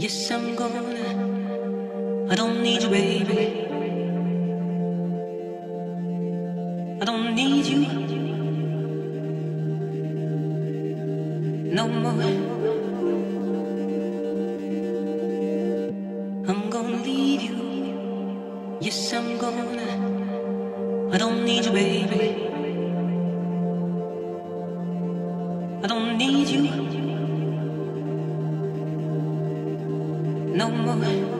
Yes, I'm gonna. I don't need you, baby. I don't need you. No more. I'm gonna leave you. Yes, I'm gonna. I don't need you, baby. I don't need you. no more.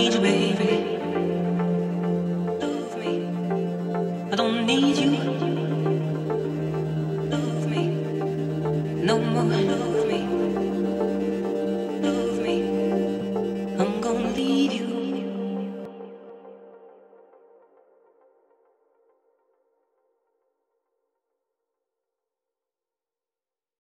I don't need you. Love me. No more.